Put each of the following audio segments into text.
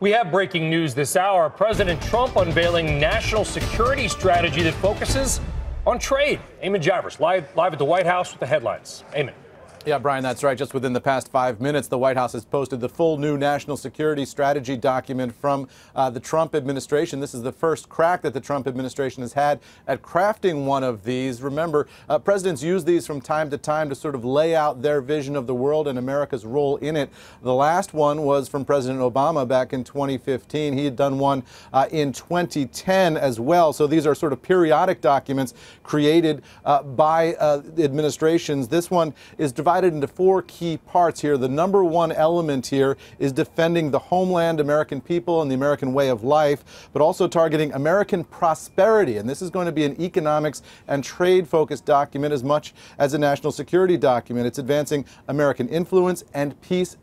We have breaking news this hour. President Trump unveiling national security strategy that focuses on trade. Eamon Javers, live, live at the White House with the headlines. Eamon. Yeah, Brian, that's right. Just within the past five minutes, the White House has posted the full new national security strategy document from uh, the Trump administration. This is the first crack that the Trump administration has had at crafting one of these. Remember, uh, presidents use these from time to time to sort of lay out their vision of the world and America's role in it. The last one was from President Obama back in 2015. He had done one uh, in 2010 as well. So these are sort of periodic documents created uh, by uh, administrations. This one is divided divided into four key parts here. The number one element here is defending the homeland, American people, and the American way of life, but also targeting American prosperity. And this is going to be an economics and trade focused document as much as a national security document. It's advancing American influence and peace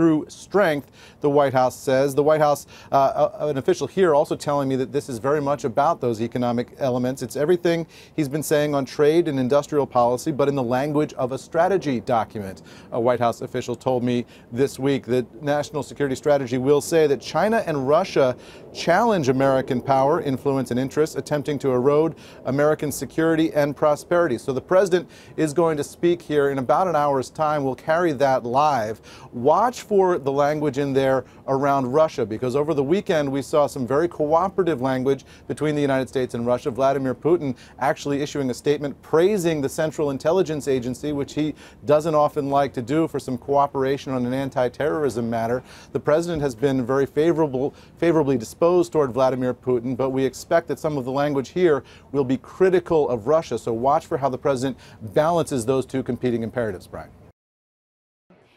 through strength, the White House says. The White House, uh, uh, an official here also telling me that this is very much about those economic elements. It's everything he's been saying on trade and industrial policy, but in the language of a strategy document. A White House official told me this week that national security strategy will say that China and Russia challenge American power, influence, and interests, attempting to erode American security and prosperity. So the president is going to speak here in about an hour's time. We'll carry that live. Watch for the language in there around Russia because over the weekend we saw some very cooperative language between the United States and Russia. Vladimir Putin actually issuing a statement praising the Central Intelligence Agency, which he doesn't often like to do for some cooperation on an anti-terrorism matter. The president has been very favorable, favorably disposed toward Vladimir Putin, but we expect that some of the language here will be critical of Russia. So watch for how the president balances those two competing imperatives, Brian.